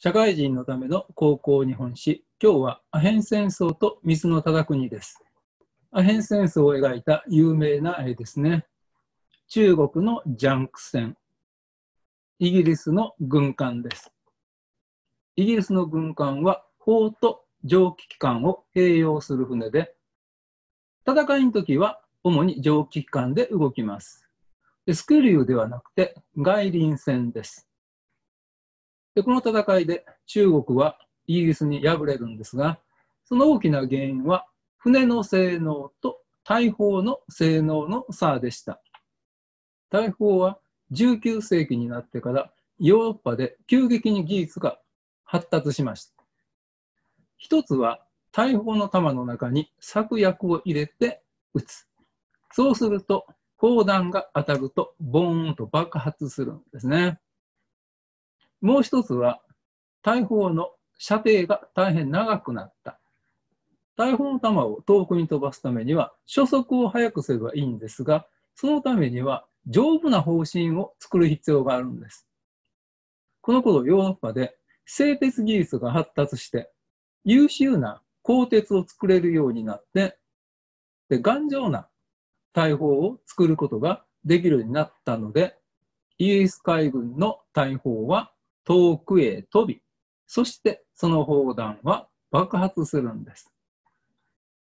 社会人のための高校日本史。今日はアヘン戦争と水の忠国です。アヘン戦争を描いた有名な絵ですね。中国のジャンク船。イギリスの軍艦です。イギリスの軍艦は砲と蒸気機関を併用する船で、戦いの時は主に蒸気機関で動きます。でスクリューではなくて外輪船です。でこの戦いで中国はイギリスに敗れるんですが、その大きな原因は船の性能と大砲の性能の差でした。大砲は19世紀になってからヨーロッパで急激に技術が発達しました。一つは大砲の弾の中に策薬を入れて撃つ。そうすると砲弾が当たるとボーンと爆発するんですね。もう一つは大砲の射程が大変長くなった。大砲の弾を遠くに飛ばすためには初速を速くすればいいんですが、そのためには丈夫な砲身を作る必要があるんです。この頃ヨーロッパで製鉄技術が発達して優秀な鋼鉄を作れるようになってで頑丈な大砲を作ることができるようになったのでイギリス海軍の大砲は遠くへ飛びそしてその砲弾は爆発するんです。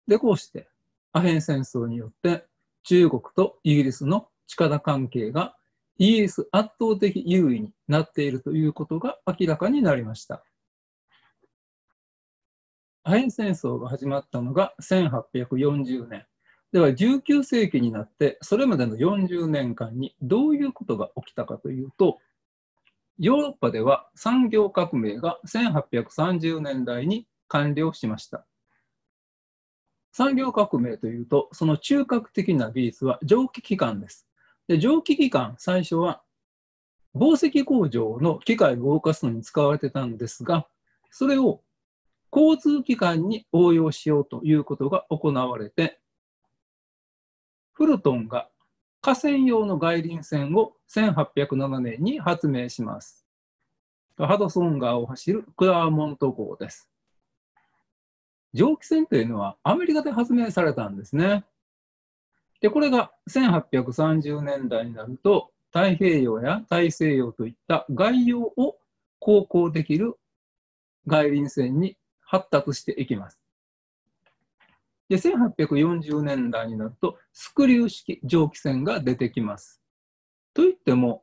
でこうしてアヘン戦争によって中国とイギリスの力関係がイギリス圧倒的優位になっているということが明らかになりました。アヘン戦争が始まったのが1840年。では19世紀になってそれまでの40年間にどういうことが起きたかというとヨーロッパでは産業革命が1830年代に完了しました。産業革命というとその中核的な技術は蒸気機関です。で蒸気機関最初は紡績工場の機械を動かすのに使われてたんですがそれを交通機関に応用しようということが行われてフルトンが河川用の外輪船を1807年に発明します。ハドソン川を走るクラーモント号です。蒸気船というのはアメリカで発明されたんですね。で、これが1830年代になると、太平洋や大西洋といった外洋を航行できる外輪船に発達していきます。で、1840年代になると、スクリュー式蒸気船が出てきます。といっても、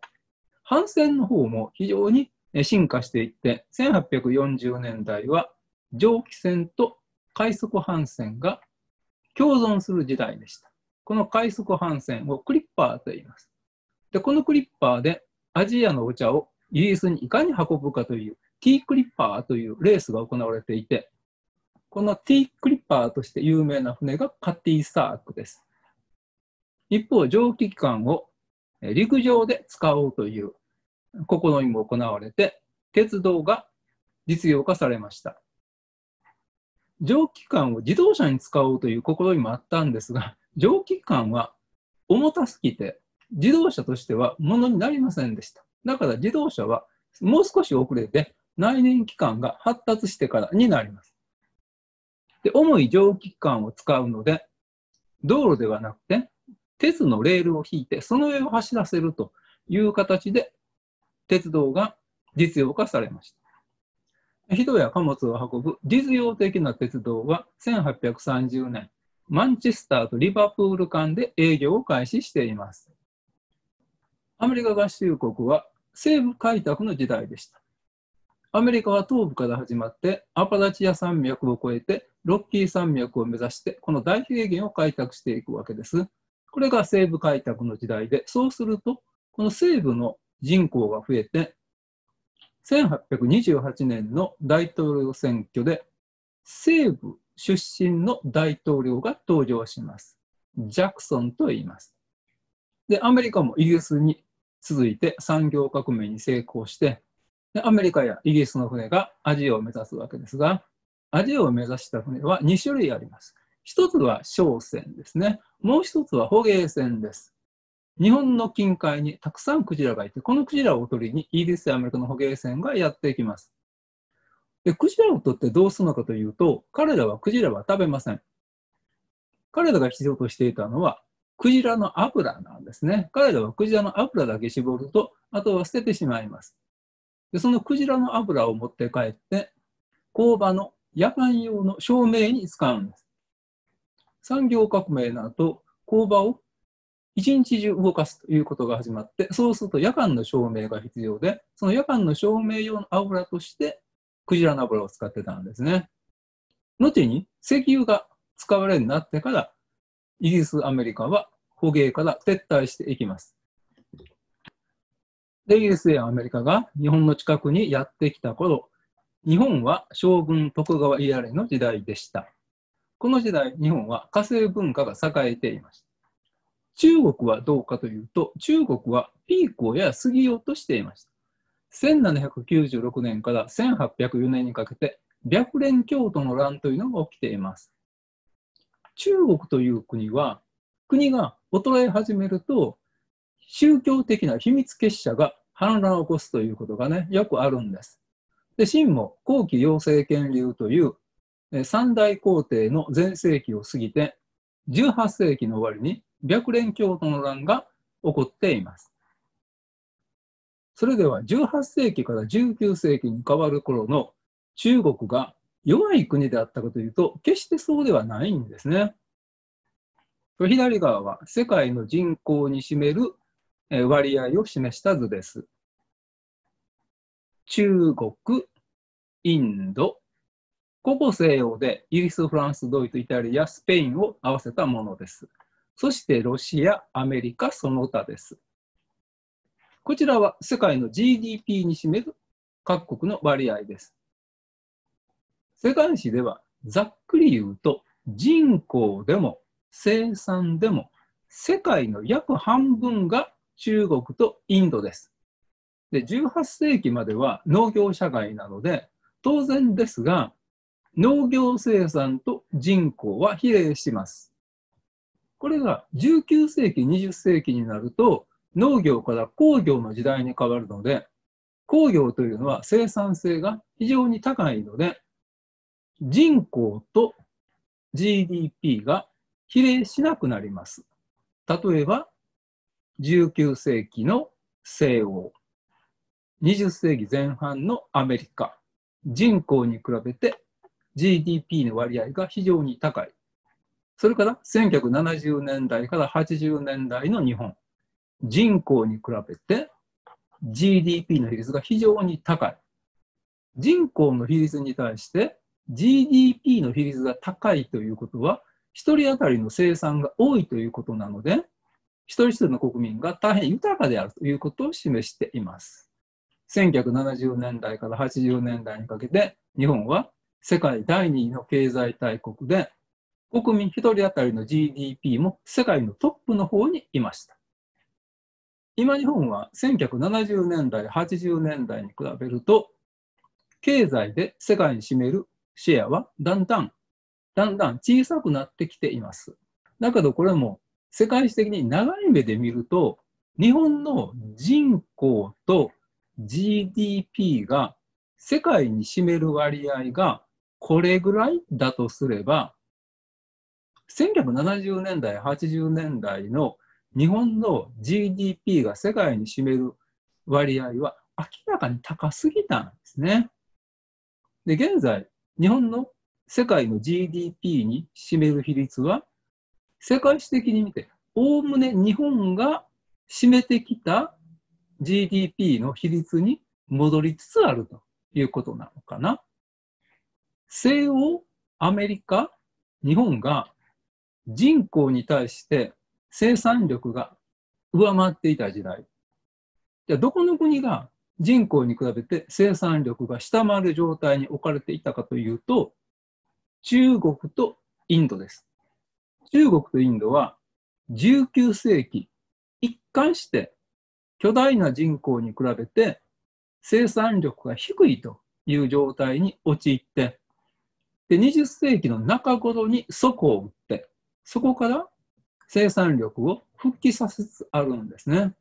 帆船の方も非常に進化していって、1840年代は蒸気船と快速帆船が共存する時代でした。この快速帆船をクリッパーと言います。で、このクリッパーでアジアのお茶をイギリスにいかに運ぶかというティークリッパーというレースが行われていて、このティークリッパーとして有名な船がカティサークです。一方、蒸気機関を陸上で使おうという試みも行われて、鉄道が実用化されました。蒸気機関を自動車に使おうという試みもあったんですが、蒸気機関は重たすぎて自動車としてはものになりませんでした。だから自動車はもう少し遅れて内燃機関が発達してからになります。で重い蒸気機関を使うので、道路ではなくて、鉄のレールを引いて、その上を走らせるという形で、鉄道が実用化されました。人や貨物を運ぶ実用的な鉄道は1830年、マンチェスターとリバプール間で営業を開始しています。アメリカ合衆国は西部開拓の時代でした。アメリカは東部から始まってアパラチア山脈を越えてロッキー山脈を目指してこの大平原を開拓していくわけです。これが西部開拓の時代で、そうするとこの西部の人口が増えて1828年の大統領選挙で西部出身の大統領が登場します。ジャクソンと言います。で、アメリカもイギリスに続いて産業革命に成功して、でアメリカやイギリスの船がアジアを目指すわけですが、アジアを目指した船は2種類あります。一つは商船ですね。もう一つは捕鯨船です。日本の近海にたくさんクジラがいて、このクジラを取りにイギリスやアメリカの捕鯨船がやってきます。で、クジラを取ってどうするのかというと、彼らはクジラは食べません。彼らが必要としていたのは、クジラの油なんですね。彼らはクジラの油だけ絞ると、あとは捨ててしまいます。でそのクジラの油を持って帰って、工場の夜間用の照明に使うんです。産業革命の後、工場を一日中動かすということが始まって、そうすると夜間の照明が必要で、その夜間の照明用の油として、クジラの油を使ってたんですね。後に石油が使われるようになってから、イギリス、アメリカは捕鯨から撤退していきます。で、イスやアメリカが日本の近くにやってきた頃、日本は将軍徳川家康の時代でした。この時代、日本は火星文化が栄えていました。中国はどうかというと、中国はピークをやや過ぎようとしていました。1796年から1804年にかけて、白蓮教徒の乱というのが起きています。中国という国は、国が衰え始めると、宗教的な秘密結社が反乱を起こすということがね、よくあるんです。で、秦も後期陽政権流という三大皇帝の全盛期を過ぎて、18世紀の終わりに白蓮教徒の乱が起こっています。それでは18世紀から19世紀に変わる頃の中国が弱い国であったかというと、決してそうではないんですね。左側は世界の人口に占める割合を示した図です。中国、インド、ここ西洋でイギリス、フランス、ドイツ、イタリア、スペインを合わせたものです。そしてロシア、アメリカ、その他です。こちらは世界の GDP に占める各国の割合です。世界史ではざっくり言うと人口でも生産でも世界の約半分が中国とインドです。で、18世紀までは農業社会なので、当然ですが、農業生産と人口は比例します。これが19世紀、20世紀になると、農業から工業の時代に変わるので、工業というのは生産性が非常に高いので、人口と GDP が比例しなくなります。例えば、19世紀の西欧、20世紀前半のアメリカ、人口に比べて GDP の割合が非常に高い。それから1970年代から80年代の日本、人口に比べて GDP の比率が非常に高い。人口の比率に対して GDP の比率が高いということは、1人当たりの生産が多いということなので、一人一人の国民が大変豊かであるということを示しています。1970年代から80年代にかけて、日本は世界第2位の経済大国で、国民1人当たりの GDP も世界のトップの方にいました。今日本は1970年代、80年代に比べると、経済で世界に占めるシェアはだんだん、だんだん小さくなってきています。だけどこれも世界史的に長い目で見ると、日本の人口と GDP が世界に占める割合がこれぐらいだとすれば、1970年代、80年代の日本の GDP が世界に占める割合は明らかに高すぎたんですね。で、現在、日本の世界の GDP に占める比率は、世界史的に見て、おおむね日本が占めてきた GDP の比率に戻りつつあるということなのかな。西欧、アメリカ、日本が人口に対して生産力が上回っていた時代。じゃあどこの国が人口に比べて生産力が下回る状態に置かれていたかというと、中国とインドです。中国とインドは19世紀一貫して巨大な人口に比べて生産力が低いという状態に陥って、で、20世紀の中頃に底を打って、そこから生産力を復帰させつつあるんですね。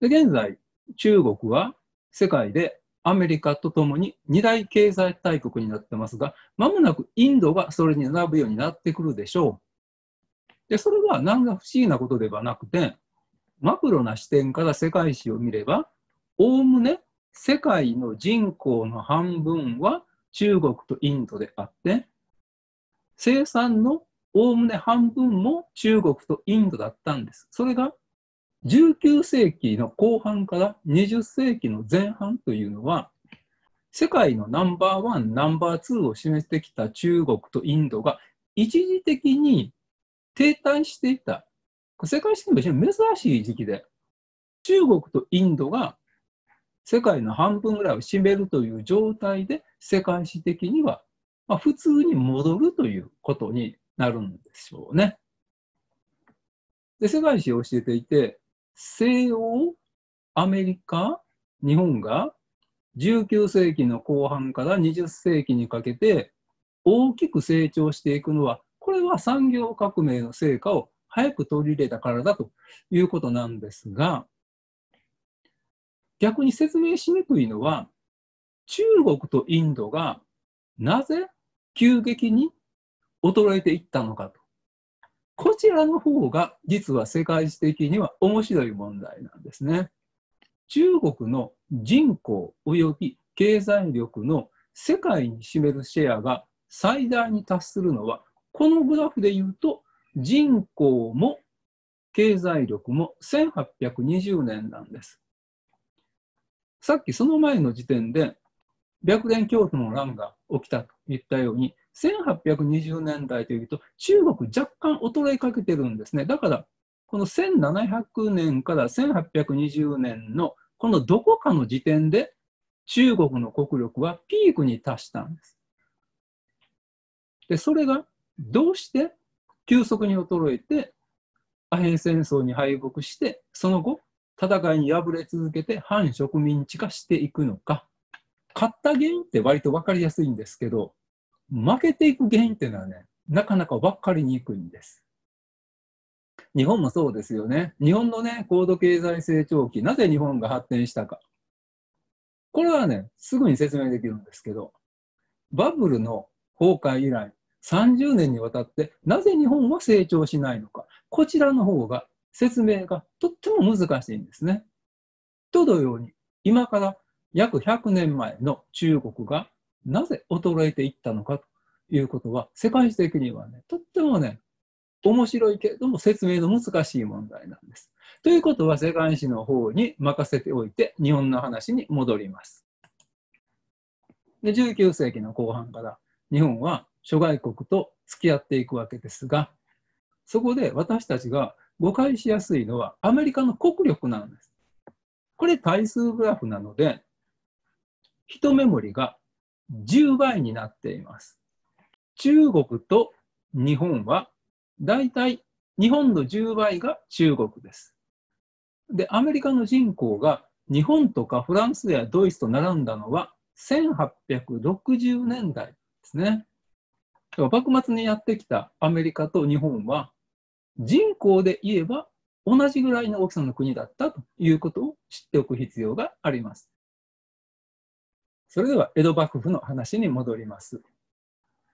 で、現在、中国は世界でアメリカとともに二大経済大国になってますが、まもなくインドがそれに並ぶようになってくるでしょう。で、それは何ら不思議なことではなくて、マクロな視点から世界史を見れば、おおむね世界の人口の半分は中国とインドであって、生産のおおむね半分も中国とインドだったんです。それが19世紀の後半から20世紀の前半というのは、世界のナンバーワン、ナンバーツーを示してきた中国とインドが一時的に停滞していた。世界史に珍しい時期で、中国とインドが世界の半分ぐらいを占めるという状態で世界史的には、まあ、普通に戻るということになるんでしょうね。で世界史を教えていて西欧アメリカ日本が19世紀の後半から20世紀にかけて大きく成長していくのはこれは産業革命の成果を早く取り入れたからだということなんですが逆に説明しにくいのは、中国とインドがなぜ急激に衰えていったのかと。こちらの方が実は世界史的には面白い問題なんですね。中国の人口及び経済力の世界に占めるシェアが最大に達するのは、このグラフで言うと人口も経済力も1820年なんです。さっきその前の時点で、白蓮教徒の乱が起きたと言ったように、1820年代というと、中国若干衰えかけてるんですね。だから、この1700年から1820年のこのどこかの時点で中国の国力はピークに達したんです。で、それがどうして？急速に衰えてアヘン戦争に敗北して、その後戦いに敗れ続けて反植民地化していくのか、勝った原因って割と分かりやすいんですけど、負けていく原因っていうのはね、なかなか分かりにくいんです。日本もそうですよね。日本のね、高度経済成長期、なぜ日本が発展したか。これはね、すぐに説明できるんですけど、バブルの崩壊以来、30年にわたってなぜ日本は成長しないのか。こちらの方が説明がとっても難しいんですね。と同様に、今から約100年前の中国がなぜ衰えていったのかということは、世界史的にはね、とってもね、面白いけれども説明の難しい問題なんです。ということは世界史の方に任せておいて日本の話に戻ります。で19世紀の後半から日本は諸外国と付き合っていくわけですがそこで私たちが誤解しやすいのはアメリカの国力なんです。これ対数グラフなので、1メモリが10倍になっています。中国と日本はだいたい日本の10倍が中国です。で、アメリカの人口が日本とかフランスやドイツと並んだのは1860年代ですね。幕末にやってきたアメリカと日本は人口で言えば同じぐらいの大きさの国だったということを知っておく必要があります。それでは江戸幕府の話に戻ります。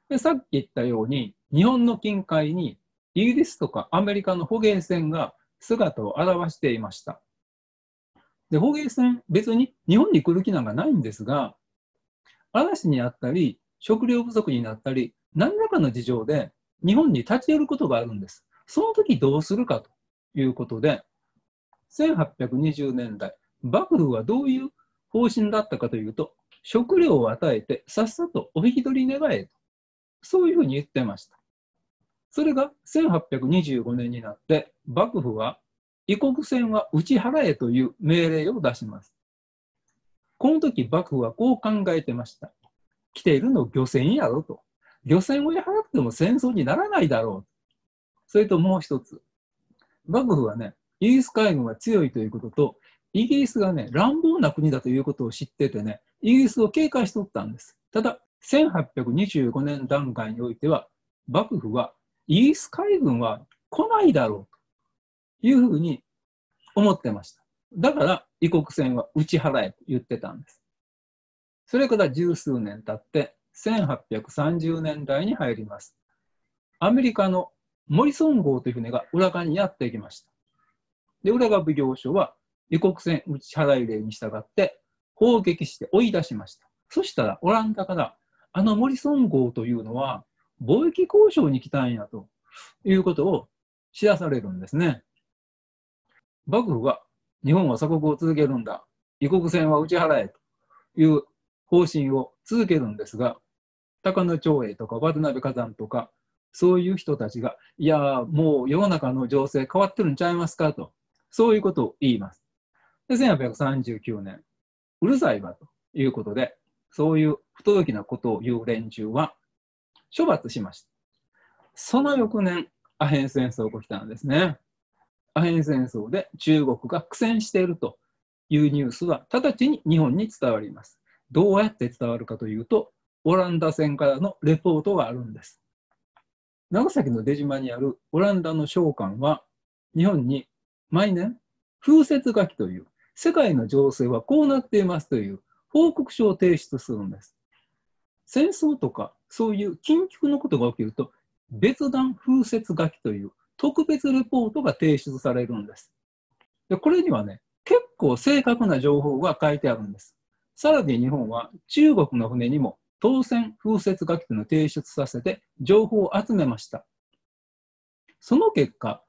でさっき言ったように日本の近海にイギリスとかアメリカの捕鯨船が姿を現していました。で捕鯨船別に日本に来る気なんかないんですが嵐にあったり食料不足になったり何らかの事情で日本に立ち寄ることがあるんです。その時どうするかということで、1820年代、幕府はどういう方針だったかというと、食料を与えてさっさとお引き取り願えと、そういうふうに言ってました。それが1825年になって、幕府は異国船は打ち払えという命令を出します。この時幕府はこう考えてました。来ているの漁船やろと。漁船をやらなくても戦争にならないだろう。それともう一つ。幕府はね、イギリス海軍が強いということと、イギリスがね、乱暴な国だということを知っててね、イギリスを警戒しとったんです。ただ、1825年段階においては、幕府はイギリス海軍は来ないだろうというふうに思ってました。だから、異国船は打ち払えと言ってたんです。それから十数年経って1830年代に入ります。アメリカのモリソン号という船が浦賀にやってきました。で、浦賀奉行所は異国船打ち払い令に従って砲撃して追い出しました。そしたらオランダからあのモリソン号というのは貿易交渉に来たんやということを知らされるんですね。幕府は日本は鎖国を続けるんだ。異国船は打ち払えという方針を続けるんですが、高野長英とか渡辺崋山とか、そういう人たちが、いや、もう世の中の情勢変わってるんちゃいますかと、そういうことを言います。で、1839年、うるさいわということで、そういう不届きなことを言う連中は処罰しました。その翌年、アヘン戦争が起きたんですね。アヘン戦争で中国が苦戦しているというニュースは直ちに日本に伝わります。どうやって伝わるかというと、オランダ船からのレポートがあるんです。長崎の出島にあるオランダの商館は、日本に毎年、風雪書きという、世界の情勢はこうなっていますという報告書を提出するんです。戦争とかそういう緊急のことが起きると、別段風雪書きという特別レポートが提出されるんです。でこれにはね、結構正確な情報が書いてあるんです。さらに日本は中国の船にも当選風雪書きというの提出させて情報を集めました。その結果、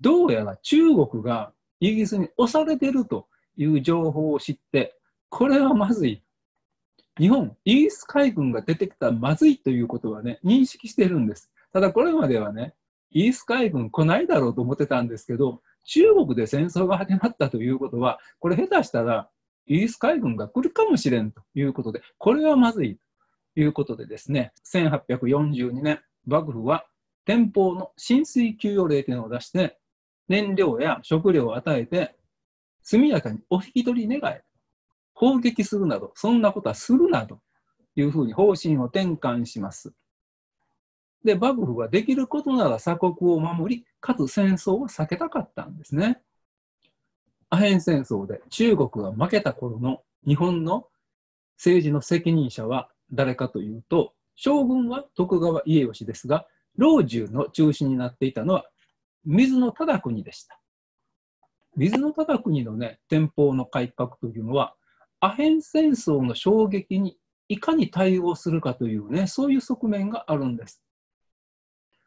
どうやら中国がイギリスに押されているという情報を知って、これはまずい。日本、イギリス海軍が出てきたらまずいということはね、認識してるんです。ただこれまではね、イギリス海軍来ないだろうと思ってたんですけど、中国で戦争が始まったということは、これ下手したらイギリス海軍が来るかもしれんということで、これはまずいいうことでですね、1842年、幕府は天保の浸水給与令というのを出して、燃料や食料を与えて、速やかにお引き取り願い、砲撃するなど、そんなことはするなというふうに方針を転換します。で、幕府はできることなら鎖国を守り、かつ戦争を避けたかったんですね。アヘン戦争で中国が負けた頃の日本の政治の責任者は誰かというと、将軍は徳川家吉ですが、老中の中心になっていたのは水野忠国でした。水野忠国のね、天保の改革というのは、アヘン戦争の衝撃にいかに対応するかというね、そういう側面があるんです。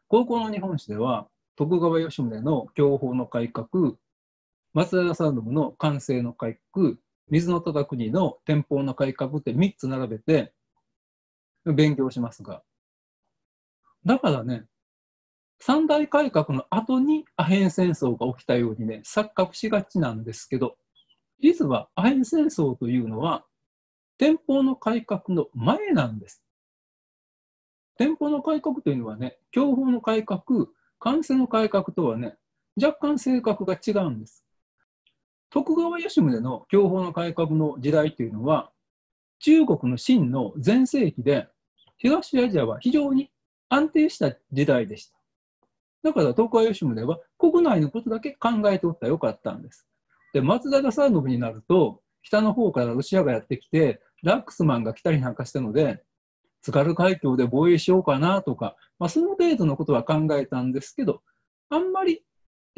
高校の日本史では、徳川吉宗の享保の改革、松平定信の完成の改革、水野忠国の天保の改革って3つ並べて勉強しますが、だからね、三大改革の後にアヘン戦争が起きたようにね、錯覚しがちなんですけど、実はアヘン戦争というのは、天保の改革の前なんです。店舗の改革というのはね、享保の改革、関西の改革とはね、若干性格が違うんです。徳川吉宗の享保の改革の時代というのは、中国の清の全盛期で、東アジアは非常に安定した時代でした。だから徳川吉宗は国内のことだけ考えておったらよかったんです。で、松平定信になると、北の方からロシアがやってきて、ラックスマンが来たりなんかしたので、津軽海峡で防衛しようかなとか、まあ、その程度のことは考えたんですけど、あんまり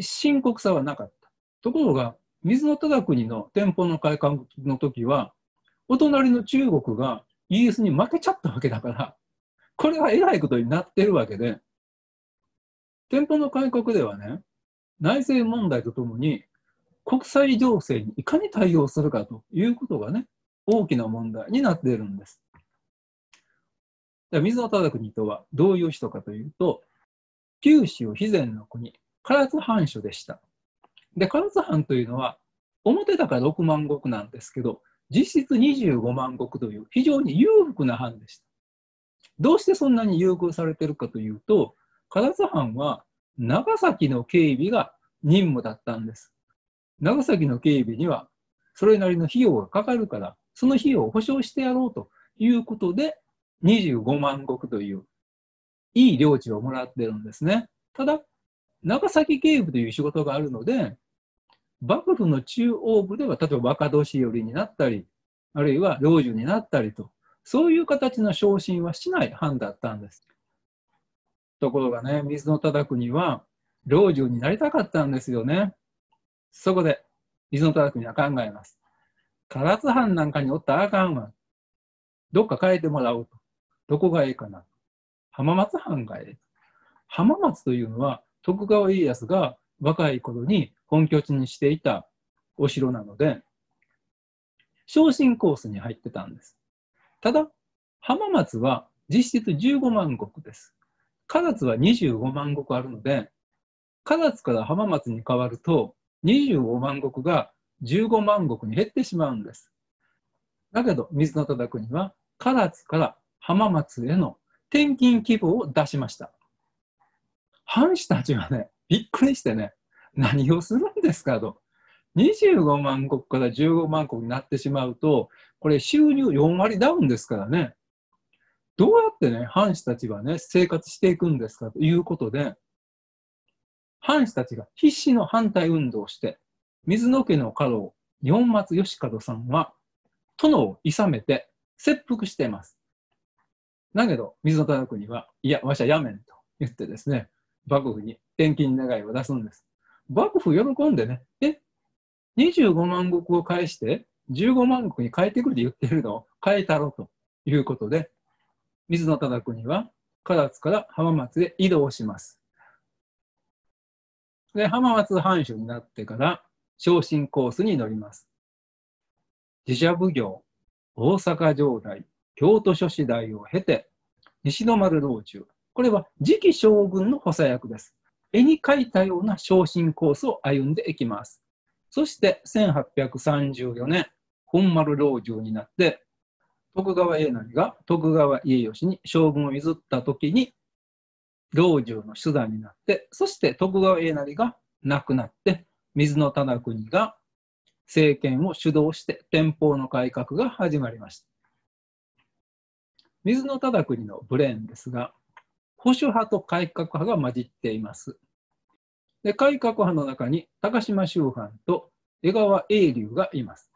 深刻さはなかった。ところが、水の忠国の店舗の開館の時は、お隣の中国がイギリスに負けちゃったわけだから、これはえらいことになってるわけで、店舗の改革ではね、内政問題とともに国際情勢にいかに対応するかということがね、大きな問題になっているんです。水野忠国とはどういう人かというと、九州肥前の国、唐津藩主でした。で、唐津藩というのは、表高6万石なんですけど、実質25万石という非常に裕福な藩でした。どうしてそんなに優遇されてるかというと、唐津藩は長崎の警備が任務だったんです。長崎の警備にはそれなりの費用がかかるから、その費用を保証してやろうということで、25万石といういい領地をもらってるんですね。ただ、長崎警部という仕事があるので、幕府の中央部では、例えば若年寄りになったり、あるいは老中になったりと、そういう形の昇進はしない藩だったんです。ところがね、水の忠国は老中になりたかったんですよね。そこで、水の忠国は考えます。唐津藩なんかにおったらあかんわ。どっか変えてもらおうと。どこがいいかな。浜松藩がええ。浜松というのは徳川家康が若い頃に本拠地にしていたお城なので、昇進コースに入ってたんです。ただ、浜松は実質15万石です。唐津は25万石あるので、唐津から浜松に変わると、25万石が15万石に減ってしまうんです。だけど、水の忠国は、唐津から浜松への転勤希望を出しました。藩士たちはね、びっくりしてね、何をするんですかと。25万石から15万石になってしまうと、これ収入4割ダウンですからね。どうやってね、藩士たちはね、生活していくんですかということで、藩士たちが必死の反対運動をして、水野家の家老、日本松義門さんは、殿を諌めて切腹しています。だけど、水野忠国は、いや、わしはやめんと言ってですね、幕府に転勤願いを出すんです。幕府喜んでね、え、25万石を返して15万石に変えてくれて言ってるの？を変えたろということで、水野忠国は唐津から浜松へ移動します。で、浜松藩主になってから昇進コースに乗ります。自社奉行、大阪城代、京都諸子代を経て、西の丸道中。これは次期将軍の補佐役です。絵に描いたような昇進コースを歩んでいきます。そして1834年、本丸老中になって、徳川家成が徳川家吉に将軍を譲った時に、老中の手段になって、そして徳川家成が亡くなって、水野忠国が政権を主導して天保の改革が始まりました。水野忠国のブレーンですが、保守派と改革派が混じっています。で改革派の中に高島秋藩と江川英龍がいます。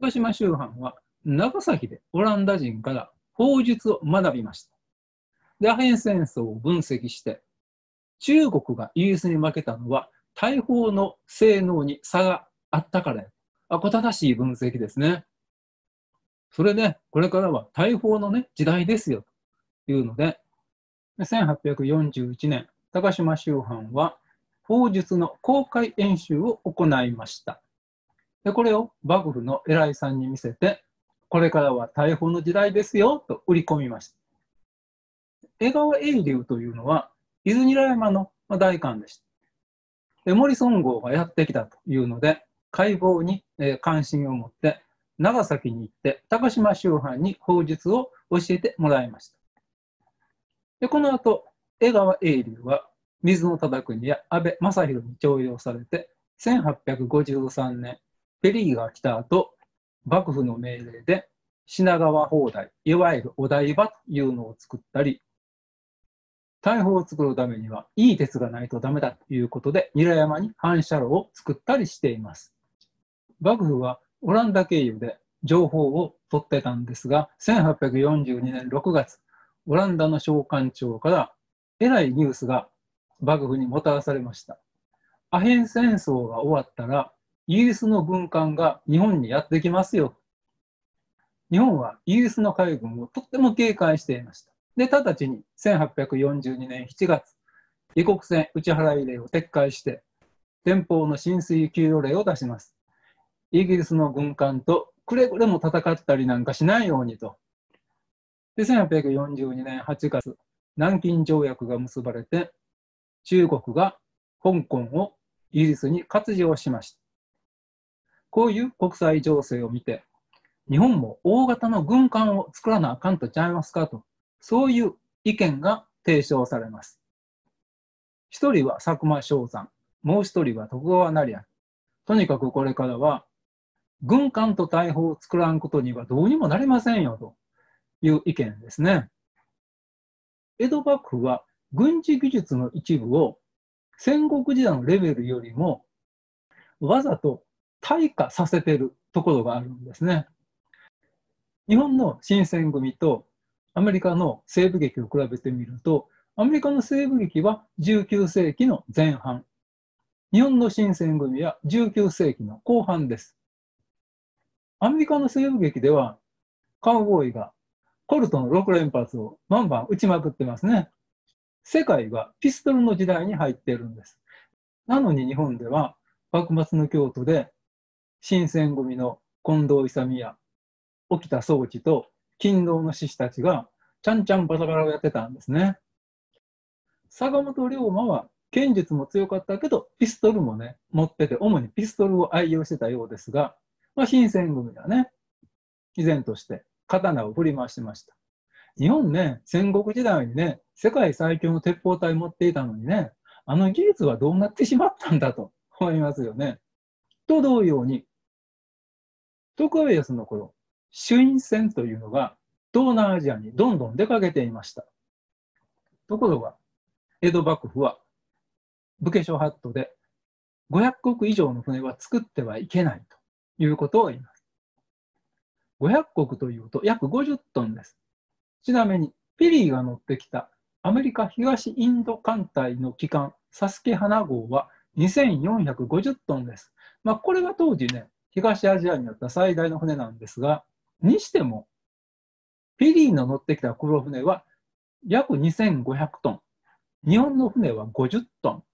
高島秋藩は長崎でオランダ人から法術を学びました。で、アヘン戦争を分析して、中国がイギリスに負けたのは大砲の性能に差があったからや。あ、こ正しい分析ですね。それで、これからは大砲のね、時代ですよ、というので、1841年、高島秋藩は砲術の公開演習を行いました。でこれを幕府の偉いさんに見せて、これからは大砲の時代ですよと売り込みました。江川英流というのは、伊豆韮山の大官でした。で森孫号がやってきたというので、解剖に関心を持って、長崎に行って、高島秋藩に砲術を教えてもらいました。でこの後、江川英流は水野忠国や安倍正弘に徴用されて、1853年、ペリーが来た後、幕府の命令で品川砲台、いわゆるお台場というのを作ったり、大砲を作るためにはいい鉄がないとダメだということで、韮山に反射炉を作ったりしています。幕府はオランダ経由で情報を取ってたんですが、1842年6月、オランダの召喚長からえらいニュースが幕府にもたらされました。アヘン戦争が終わったら、イギリスの軍艦が日本にやってきますよ。日本はイギリスの海軍をとっても警戒していました。で、直ちに1842年7月、異国船打ち払い令を撤回して、天保の浸水給与令を出します。イギリスの軍艦とくれぐれも戦ったりなんかしないようにとで、1842年8月、南京条約が結ばれて、中国が香港をイギリスに割譲しました。こういう国際情勢を見て、日本も大型の軍艦を作らなあかんとちゃいますかと、そういう意見が提唱されます。一人は佐久間昌山、もう一人は徳川成明。とにかくこれからは、軍艦と大砲を作らんことにはどうにもなりませんよと。いう意見ですね。江戸幕府は軍事技術の一部を戦国時代のレベルよりもわざと退化させてるところがあるんですね。日本の新選組とアメリカの西部劇を比べてみると、アメリカの西部劇は19世紀の前半、日本の新選組は19世紀の後半です。アメリカの西部劇では、カウボーイがコルトの6連発をバンバン撃ちまくってますね。世界はピストルの時代に入っているんです。なのに日本では幕末の京都で新選組の近藤勇や沖田総司と勤労の志士たちがちゃんちゃんバタバタをやってたんですね。坂本龍馬は剣術も強かったけど、ピストルもね、持ってて、主にピストルを愛用してたようですが、まあ、新選組はね、依然として刀を振り回してました。日本ね、戦国時代にね、世界最強の鉄砲隊持っていたのにね、あの技術はどうなってしまったんだと思いますよね。と同様に、徳川家康の頃、朱印船というのが東南アジアにどんどん出かけていました。ところが、江戸幕府は武家諸法度で500国以上の船は作ってはいけないということを言います。500国というと約50トンです。ちなみに、ピリーが乗ってきたアメリカ東インド艦隊の機関、サスケ花号は2450トンです。まあ、これが当時ね、東アジアにあった最大の船なんですが、にしても、ピリーの乗ってきた黒船は約2500トン。日本の船は50トン。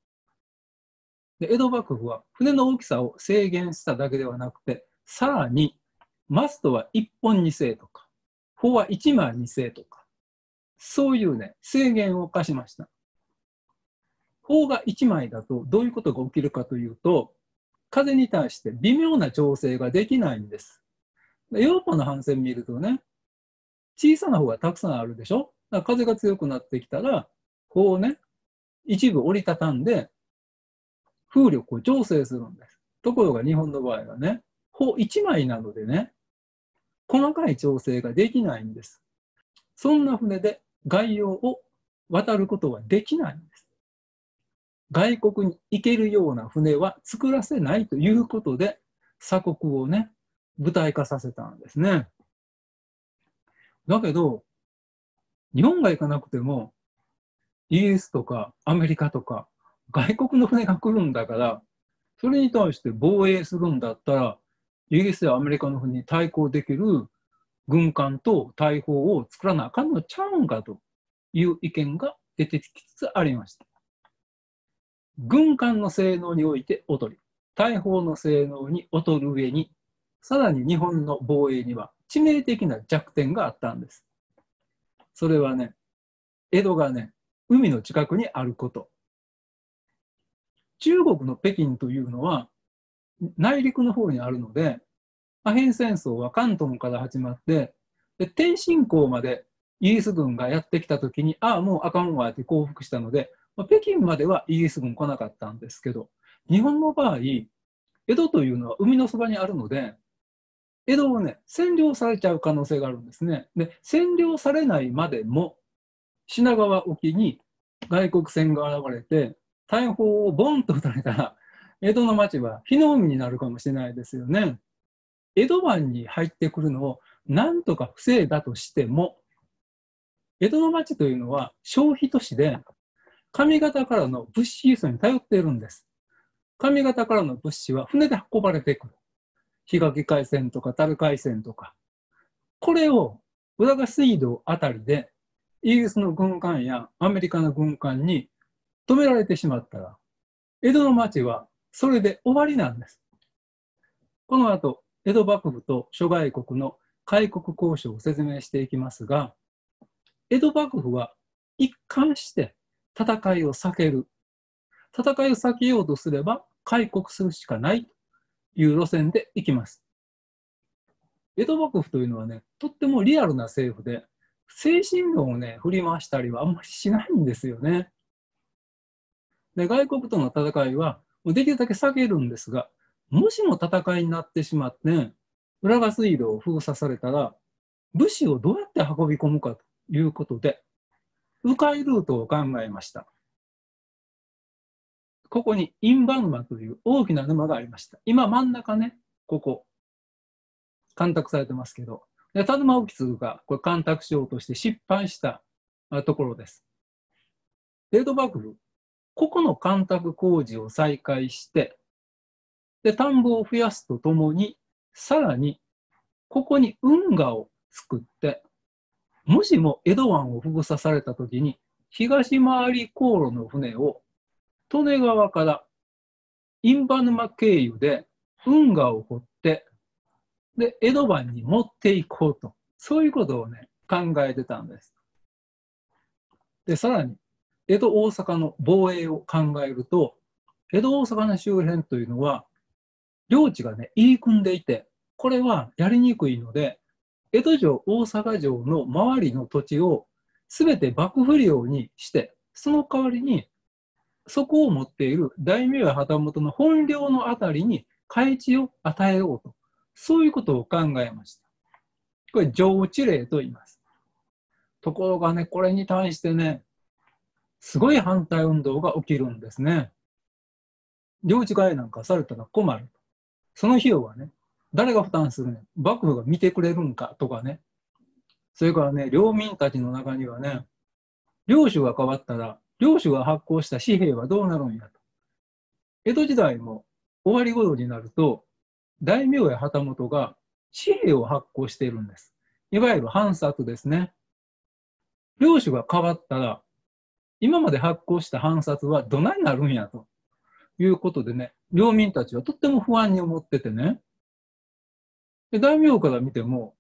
で江戸幕府は船の大きさを制限しただけではなくて、さらにマストは1本2製とか、砲は1枚2製とか、そういうね、制限を課しました。砲が1枚だとどういうことが起きるかというと、風に対して微妙な調整ができないんです。ヨーロッパの帆船見るとね、小さな方がたくさんあるでしょ？だから風が強くなってきたら、こうね、一部折りたたんで、風力を調整するんです。ところが日本の場合はね、砲1枚なのでね、細かい調整ができないんです。そんな船で外洋を渡ることはできないんです。外国に行けるような船は作らせないということで、鎖国をね、舞台化させたんですね。だけど、日本が行かなくても、イギリスとかアメリカとか外国の船が来るんだから、それに対して防衛するんだったら、イギリスやアメリカの船に対抗できる軍艦と大砲を作らなあかんのちゃうんかという意見が出てきつつありました。軍艦の性能において劣り、大砲の性能に劣る上に、さらに日本の防衛には致命的な弱点があったんです。それはね、江戸がね、海の近くにあること。中国の北京というのは内陸の方にあるので、アヘン戦争は関東から始まって、で天津港までイギリス軍がやってきたときに、ああ、もうあかんわって降伏したので、まあ、北京まではイギリス軍来なかったんですけど、日本の場合、江戸というのは海のそばにあるので、江戸をね、占領されちゃう可能性があるんですね。で、占領されないまでも、品川沖に外国船が現れて、大砲をボンと撃たれたら、江戸の町は火の海になるかもしれないですよね。江戸湾に入ってくるのをなんとか防いだとしても、江戸の町というのは消費都市で、上方からの物資輸送に頼っているんです。上方からの物資は船で運ばれてくる。日垣海線とか樽海線とか。これを浦賀水道あたりでイギリスの軍艦やアメリカの軍艦に止められてしまったら、江戸の町はそれで終わりなんです。この後、江戸幕府と諸外国の開国交渉を説明していきますが、江戸幕府は一貫して戦いを避ける。戦いを避けようとすれば開国するしかないという路線でいきます。江戸幕府というのはね、とってもリアルな政府で、精神論をね、振り回したりはあんまりしないんですよね。で外国との戦いはできるだけ避けるんですが、もしも戦いになってしまって、浦賀水道を封鎖されたら、物資をどうやって運び込むかということで、迂回ルートを考えました。ここにインバ沼という大きな沼がありました。今真ん中ね、ここ、干拓されてますけど、で田沼意次がこれ干拓しようとして失敗したところです。江戸幕府、ここの干拓工事を再開して、で、田んぼを増やすとともに、さらに、ここに運河を作って、もしも江戸湾を封鎖されたときに、東回り航路の船を利根川から印旛沼経由で運河を掘って、で、江戸湾に持っていこうと、そういうことをね、考えてたんです。で、さらに、江戸大阪の防衛を考えると、江戸大阪の周辺というのは、領地がね、入り組んでいて、これはやりにくいので、江戸城、大阪城の周りの土地を全て幕府領にして、その代わりに、そこを持っている大名や旗本の本領のあたりに開地を与えようと、そういうことを考えました。これ、上知令と言います。ところがね、これに対してね、すごい反対運動が起きるんですね。領地外なんかされたら困る。その費用はね、誰が負担するね幕府が見てくれるんかとかね。それからね、領民たちの中にはね、領主が変わったら、領主が発行した紙幣はどうなるんやと。江戸時代も終わり頃になると、大名や旗本が紙幣を発行しているんです。いわゆる反札ですね。領主が変わったら、今まで発行した反札はどないなるんやということでね、領民たちはとっても不安に思っててね、で大名から見ても、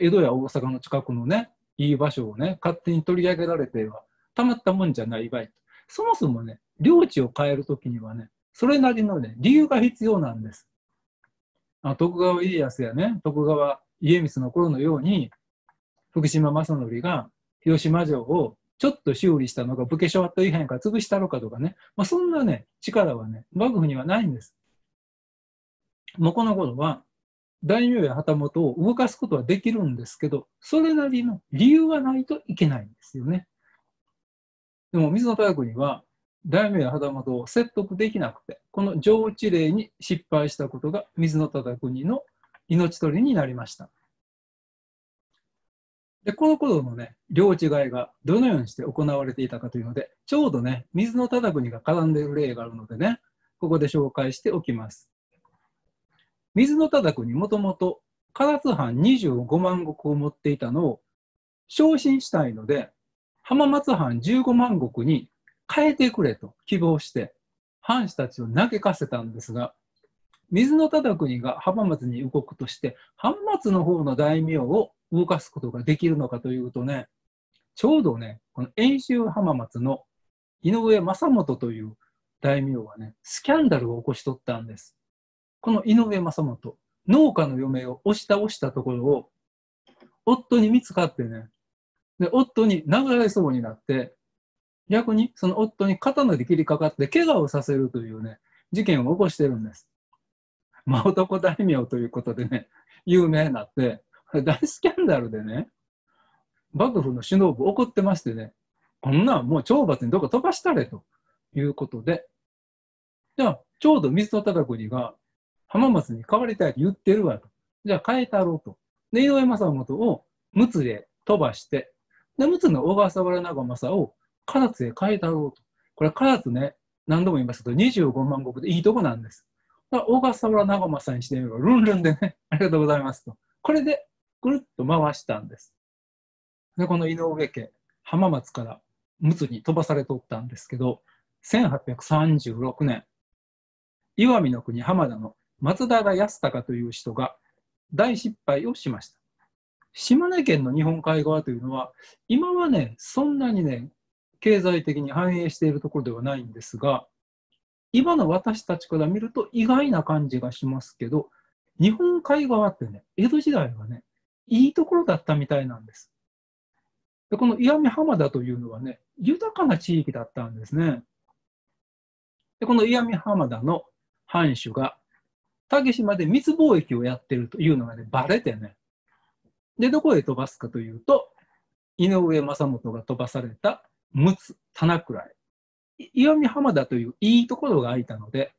江戸や大阪の近くのね、いい場所をね、勝手に取り上げられては、たまったもんじゃない場合。そもそもね、領地を変えるときにはね、それなりのね、理由が必要なんです。あ徳川家康やね、徳川家光の頃のように、福島正則が広島城をちょっと修理したのが武家諸法異変か潰したのかとかね、まあ、そんなね、力はね、幕府にはないんです。もうこの頃は、大名や旗本を動かすことはできるんですけど、それなりの理由がないといけないんですよね。でも、水野大国は、大名や旗本を説得できなくて、この上知令に失敗したことが水野忠国の命取りになりました。で、この頃のね、領地外がどのようにして行われていたかというので、ちょうどね、水の忠国が絡んでいる例があるのでね、ここで紹介しておきます。水の忠国もともと唐津藩25万石を持っていたのを昇進したいので、浜松藩15万石に変えてくれと希望して、藩士たちを嘆かせたんですが、水の忠国が浜松に動くとして、浜松の方の大名を動かすことができるのかというとね、ちょうどね、この遠州浜松の井上正元という大名はね、スキャンダルを起こしとったんです。この井上正元、農家の嫁を押し倒したところを、夫に見つかってね、で、夫に殴られそうになって、逆にその夫に刀で切りかかって怪我をさせるというね、事件を起こしてるんです。まあ、男大名ということでね、有名になって、大スキャンダルでね、幕府の首脳部怒ってましてね、こんなんもう懲罰にどこか飛ばしたれということで、じゃあ、ちょうど水戸忠国が浜松に変わりたいと言ってるわと。じゃあ変えたろうと。で、井上正元を陸奥で飛ばして、で、陸奥の小笠原長政を唐津へ変えたろうと。これ唐津ね、何度も言いますけど、25万石でいいとこなんです。小笠原長政にしてみれば、ルンルンでね、ありがとうございますと。これでぐるっと回したんです。で、この井上家、浜松から陸奥に飛ばされとったんですけど、1836年、岩見の国浜田の松平康隆という人が大失敗をしました。島根県の日本海側というのは、今はね、そんなにね、経済的に繁栄しているところではないんですが、今の私たちから見ると意外な感じがしますけど、日本海側ってね、江戸時代はね、いいところだったみたいなんです。でこの岩見浜田というのはね、豊かな地域だったんですね。でこの岩見浜田の藩主が、竹島で密貿易をやってるというのがね、バレてね。で、どこへ飛ばすかというと、井上正元が飛ばされた陸奥、棚倉へ。岩見浜田といういいところが空いたので、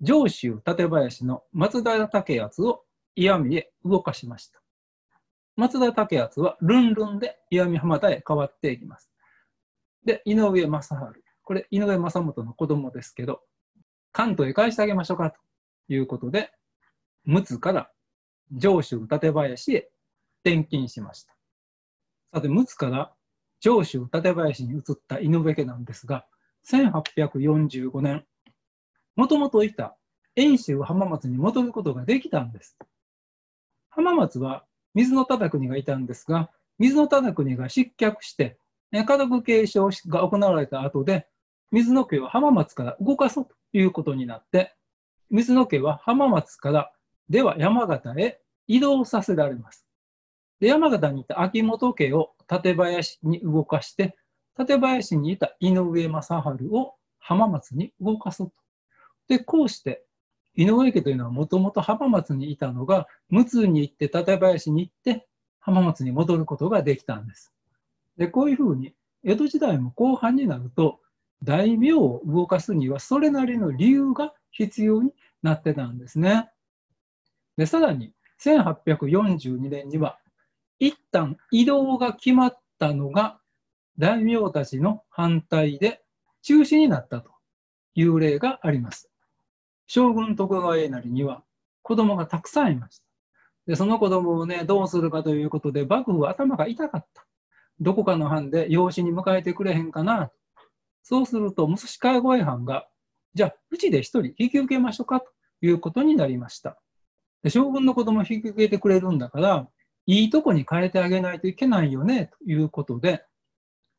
上州館林の松平武康を岩見へ動かしました。松田竹敦はルンルンで岩見浜田へ変わっていきます。で、井上正治。これ、井上正元の子供ですけど、関東へ返してあげましょうかということで、陸奥から上州館林へ転勤しました。さて、陸奥から上州館林に移った井上家なんですが、1845年、もともといた遠州浜松に戻ることができたんです。浜松は水の忠国がいたんですが、水の忠国が失脚して、家族継承が行われた後で、水野家は浜松から動かそうということになって、水野家は浜松からでは山形へ移動させられます。で山形にいた秋元家を館林に動かして、館林にいた井上正治を浜松に動かそうと。で、こうして井上家というのはもともと浜松にいたのが、陸奥に行って館林に行って浜松に戻ることができたんです。で、こういうふうに江戸時代も後半になると、大名を動かすにはそれなりの理由が必要になってたんですね。で、さらに1842年には一旦移動が決まったのが大名たちの反対で中止になったという例があります。将軍徳川家成には子供がたくさんいました。で、その子供をね、どうするかということで幕府は頭が痛かった。どこかの藩で養子に迎えてくれへんかな。そうすると、武蔵川越藩が、じゃあ、うちで一人引き受けましょうかということになりました。で将軍の子供を引き受けてくれるんだから、いいとこに変えてあげないといけないよね、ということで、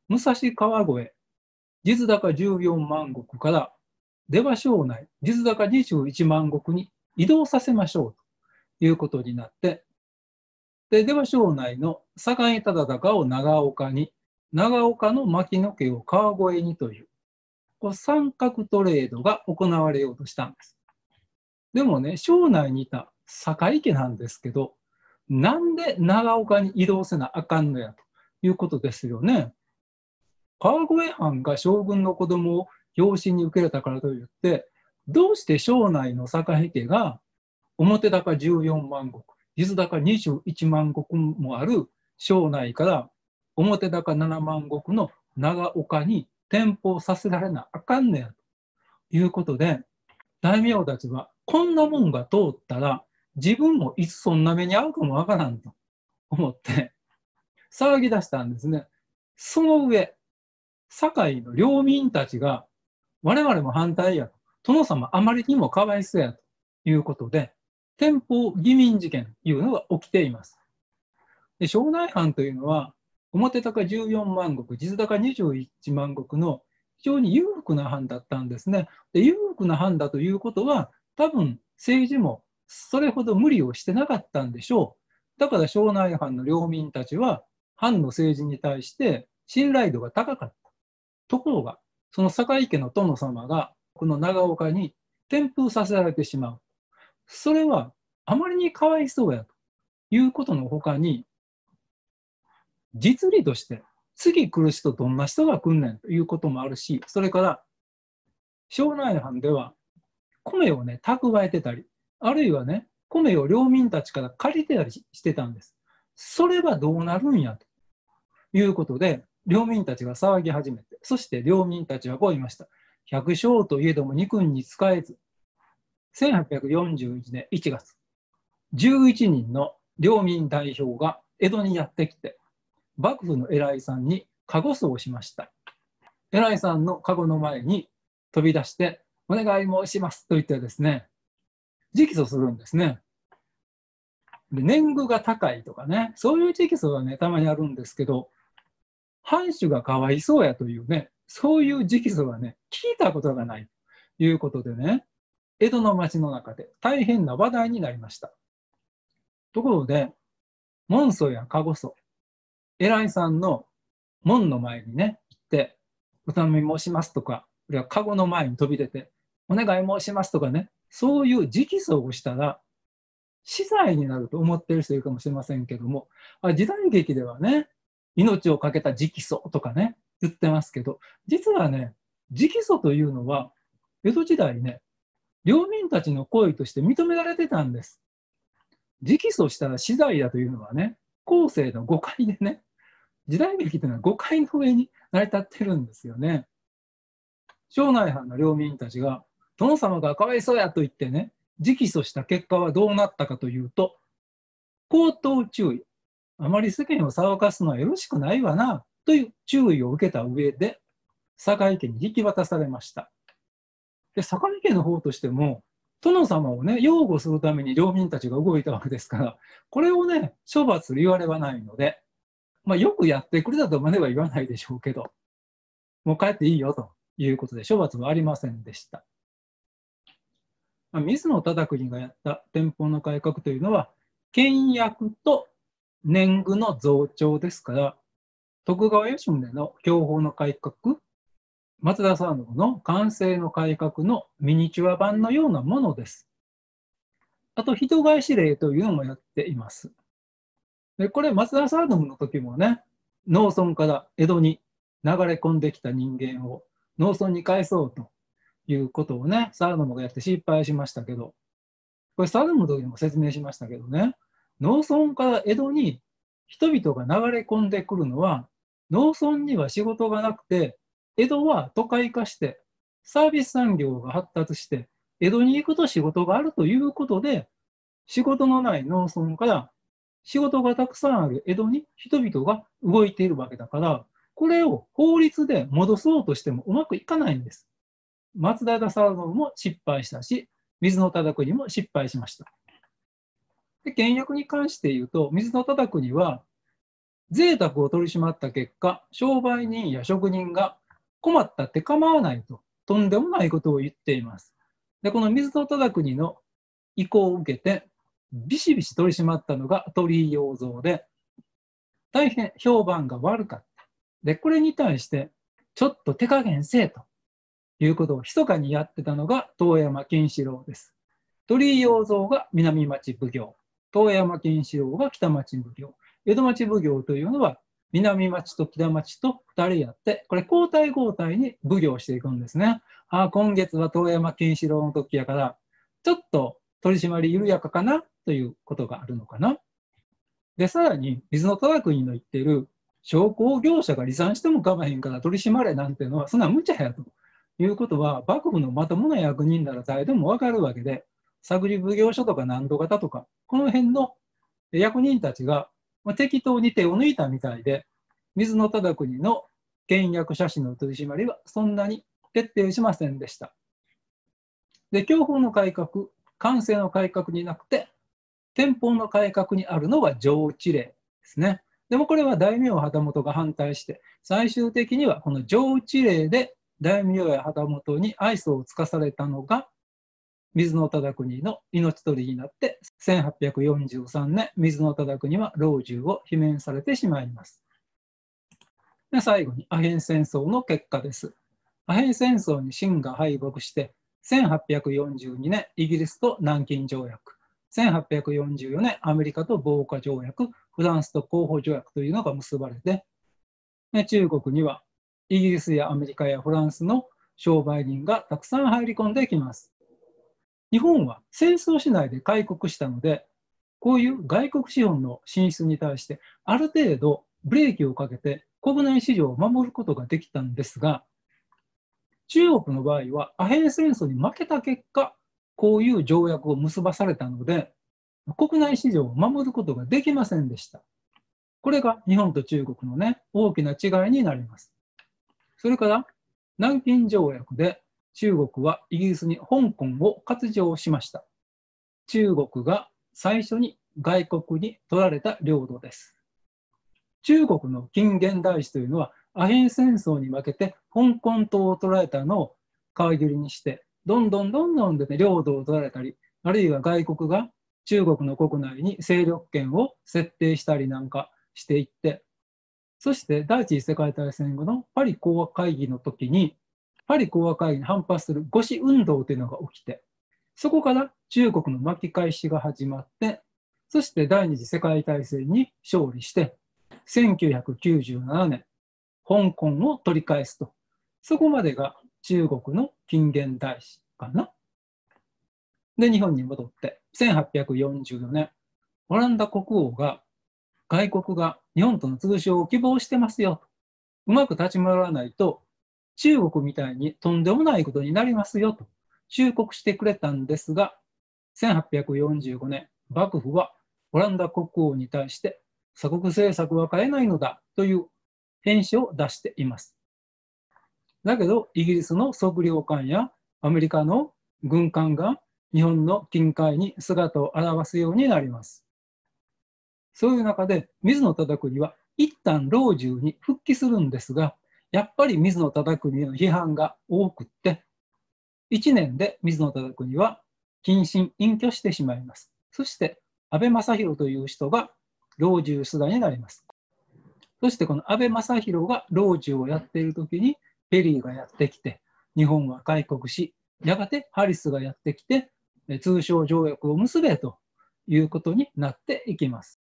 武蔵川越、実高14万石から出羽省内、実高21万石に移動させましょうということになって、で、出羽省内の境忠高を長岡に、長岡の牧野家を川越にという、こう三角トレードが行われようとしたんです。でもね、省内にいた堺家なんですけど、なんで長岡に移動せなあかんのやということですよね。川越藩が将軍の子供を養子に受けれたからといって、どうして省内の堺家が表高14万石、実高21万石もある省内から表高7万石の長岡に転封させられなあかんねやということで、大名たちはこんなもんが通ったら自分もいつそんな目に遭うかもわからんと思って騒ぎ出したんですね。その上、堺の領民たちが我々も反対やと、殿様あまりにもかわいそうやということで、天保義民事件というのが起きています。で庄内藩というのは、表高14万石、実高21万石の非常に裕福な藩だったんですね。で裕福な藩だということは、多分政治もそれほど無理をしてなかったんでしょう。だから庄内藩の領民たちは藩の政治に対して信頼度が高かった。ところが、その堺家の殿様がこの長岡に転封させられてしまう。それはあまりにかわいそうやということのほかに、実利として次来る人どんな人が来んねんということもあるし、それから庄内藩では米をね、蓄えてたり、あるいはね、米を領民たちから借りてたりしてたんです。それはどうなるんやということで、領民たちが騒ぎ始めて、そして領民たちはこう言いました。百姓といえども二君に使えず、1841年1月、11人の領民代表が江戸にやってきて、幕府の偉いさんに加護葬をしました。偉いさんの加護の前に飛び出して、お願い申しますと言ってですね、直訴するんですね。で年貢が高いとかね、そういう直訴はね、たまにあるんですけど、藩主がかわいそうやというね、そういう直訴はね、聞いたことがないということでね、江戸の町の中で大変な話題になりました。ところで、門祖や籠祖、偉いさんの門の前にね、行って、お頼み申しますとか、あるいは籠の前に飛び出て、お願い申しますとかね、そういう直訴をしたら、死罪になると思ってる人いるかもしれませんけども、あ時代劇ではね、命を懸けた直訴とかね、言ってますけど、実はね、直訴というのは、江戸時代ね、領民たちの行為として認められてたんです。直訴したら死罪だというのはね、後世の誤解でね、時代劇というのは誤解の上に成り立ってるんですよね。庄内藩の領民たちが、殿様がかわいそうやと言ってね、直訴した結果はどうなったかというと、口頭注意。あまり世間を騒がすのはよろしくないわな、という注意を受けた上で、堺家に引き渡されました。で、堺家の方としても、殿様をね、擁護するために領民たちが動いたわけですから、これをね、処罰する言われはないので、まあ、よくやってくれたとまでは言わないでしょうけど、もう帰っていいよということで、処罰はありませんでした。まあ、水野忠国がやった天保の改革というのは、倹約と年貢の増長ですから、徳川吉宗の享保の改革、松田佐野の完成の改革のミニチュア版のようなものです。あと、人返し令というのもやっています。でこれ、松田佐野の時もね、農村から江戸に流れ込んできた人間を農村に返そうということをね、サードムがやって失敗しましたけど、これサードムの時にも説明しましたけどね、農村から江戸に人々が流れ込んでくるのは、農村には仕事がなくて、江戸は都会化して、サービス産業が発達して、江戸に行くと仕事があるということで、仕事のない農村から仕事がたくさんある江戸に人々が動いているわけだから、これを法律で戻そうとしてもうまくいかないんです。松田田沢信も失敗したし、水野忠国も失敗しました。で、倹約に関して言うと、水野忠国は、贅沢を取り締まった結果、商売人や職人が困ったって構わないと、とんでもないことを言っています。で、この水野忠国の意向を受けて、ビシビシ取り締まったのが鳥居洋蔵で、大変評判が悪かった。で、これに対して、ちょっと手加減せえということを密かにやってたのが遠山金四郎です。鳥居洋蔵が南町奉行、遠山金四郎が北町奉行、江戸町奉行というのは南町と北町と2人やって、これ交代交代に奉行していくんですね。ああ、今月は遠山金四郎の時やから、ちょっと取り締まり緩やかかなということがあるのかな。で、さらに、水野忠国の言っている、商工業者が離散しても構わへんから取り締まれなんていうのは、そんな無茶やということは、幕府のまともな役人なら誰でもわかるわけで、探り奉行所とか難度型とか、この辺の役人たちが、適当に手を抜いたみたいで、水野忠国の倹約写真の取り締まりはそんなに徹底しませんでした。で、享保の改革、完成の改革になくて、天保の改革にあるのは上知令ですね。でもこれは大名旗本が反対して、最終的にはこの上知令で大名や旗本に愛想をつかされたのが水野忠国の命取りになって、1843年、水野忠国は老中を罷免されてしまいます。で最後にアヘン戦争の結果です。アヘン戦争に清が敗北して、1842年、イギリスと南京条約、1844年、アメリカと防火条約、フランスと候補条約というのが結ばれて、中国にはイギリスやアメリカやフランスの商売人がたくさん入り込んできます。日本は戦争しないで開国したので、こういう外国資本の進出に対して、ある程度ブレーキをかけて国内市場を守ることができたんですが、中国の場合はアヘン戦争に負けた結果、こういう条約を結ばされたので、国内市場を守ることができませんでした。これが日本と中国のね、大きな違いになります。それから、南京条約で中国はイギリスに香港を割譲しました。中国が最初に外国に取られた領土です。中国の近現代史というのはアヘン戦争に負けて香港島を取られたのを皮切りにしてどんどんどんどんで、ね、領土を取られたりあるいは外国が中国の国内に勢力圏を設定したりなんかしていってそして第一次世界大戦後のパリ講和会議の時にパリ講和会議に反発する護市運動というのが起きて、そこから中国の巻き返しが始まって、そして第二次世界大戦に勝利して、1997年、香港を取り返すと。そこまでが中国の近現代史かな。で、日本に戻って、1844年、オランダ国王が外国が日本との通商を希望してますよ。うまく立ち回らないと、中国みたいにとんでもないことになりますよと忠告してくれたんですが、1845年、幕府はオランダ国王に対して鎖国政策は変えないのだという返書を出しています。だけど、イギリスの測量艦やアメリカの軍艦が日本の近海に姿を現すようになります。そういう中で水野忠国は一旦老中に復帰するんですが、やっぱり水野忠国の批判が多くって、1年で水野忠国は謹慎隠居してしまいます。そして安倍正弘という人が老中出題になります。そしてこの安倍正弘が老中をやっている時にペリーがやってきて日本は開国しやがてハリスがやってきて通商条約を結べということになっていきます。